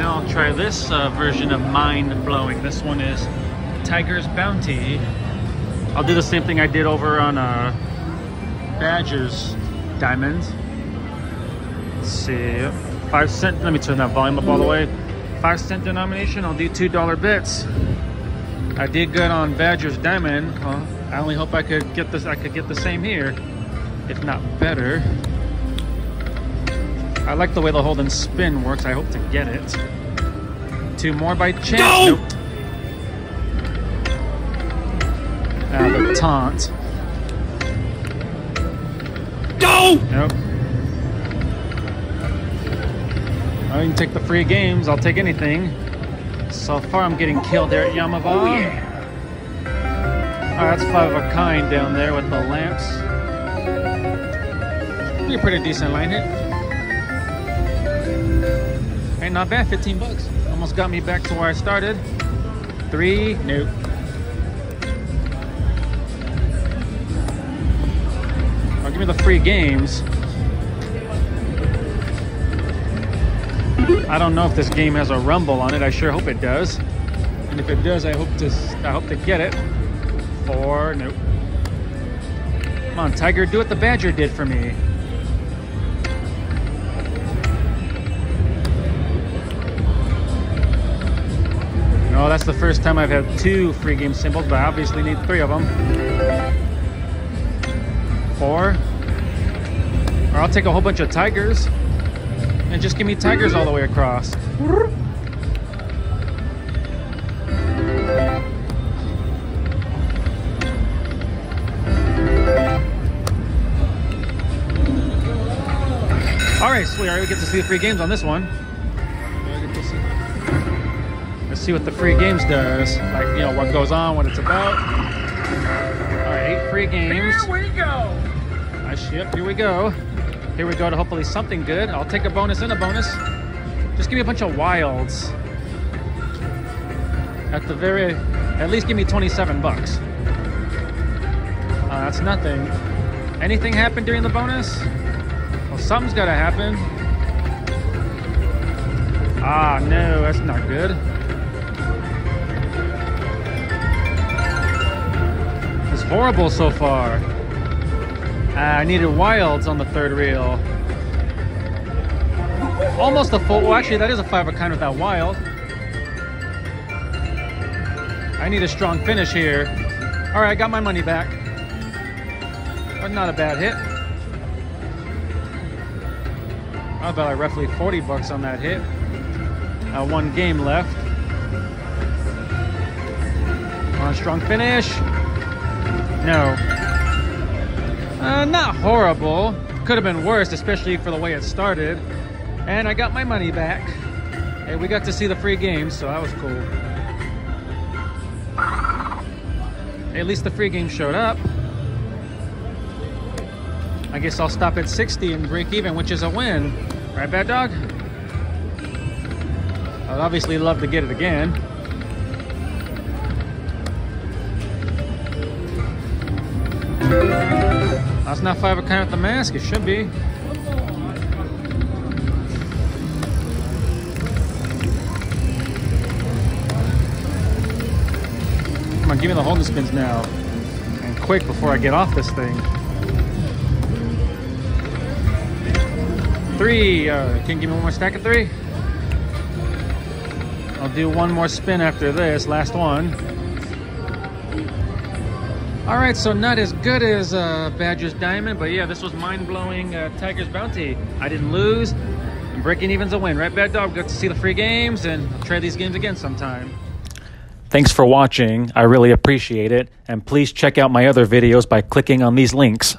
I'll try this uh, version of Mine Blowing. This one is Tiger's Bounty. I'll do the same thing I did over on uh, Badger's Diamonds. Let's see, five cent. Let me turn that volume up all the way. Five cent denomination. I'll do two dollar bits. I did good on Badger's Diamond. Well, I only hope I could get this. I could get the same here, if not better. I like the way the hold and spin works. I hope to get it. Two more by chance. Go! Nope. Ah, the taunt. Go! Nope. I can take the free games. I'll take anything. So far, I'm getting killed there at Yaamava. Oh, yeah. Oh, that's five of a kind down there with the lamps. Be a pretty decent line hit. Hey, not bad. 15 bucks. Almost got me back to where I started. Three. Nope. Oh, give me the free games. I don't know if this game has a rumble on it. I sure hope it does. And if it does, I hope to I hope to get it. Four, nope. Come on, Tiger, do what the Badger did for me. No, that's the first time I've had two free game symbols, but I obviously need three of them. Four. Or I'll take a whole bunch of tigers and just give me tigers all the way across. All right, sweet. All right, we get to see the free games on this one. Let's see what the free games does. Like, you know, what goes on, what it's about. All right, eight free games. Here we go. Nice ship. Here we go. Here we go to hopefully something good. I'll take a bonus and a bonus. Just give me a bunch of wilds. At the very, at least give me 27 bucks. Uh, that's nothing. Anything happen during the bonus? Well, something's got to happen. Ah, no, that's not good. It's horrible so far. Uh, I needed wilds on the third reel. Almost a full. Well, actually, that is a five of kind without wild. I need a strong finish here. All right, I got my money back. But not a bad hit. I bet I roughly 40 bucks on that hit. Uh, one game left. On strong finish. No. Uh, not horrible. Could have been worse, especially for the way it started. And I got my money back. And we got to see the free games, so that was cool. At least the free game showed up. I guess I'll stop at 60 and break even, which is a win. Right, Bad Dog? I'd obviously love to get it again. That's not five of a kind with the mask. It should be. Come on, give me the holding spins now. And quick before I get off this thing. Three. Uh, can you give me one more stack of three? I'll do one more spin after this. Last one. All right, so not as good as uh, Badger's Diamond, but yeah, this was Mine Blowing uh, Tiger's Bounty. I didn't lose. And breaking even's a win, right, Bad Dog? Good to see the free games and try these games again sometime. Thanks for watching. I really appreciate it. And please check out my other videos by clicking on these links.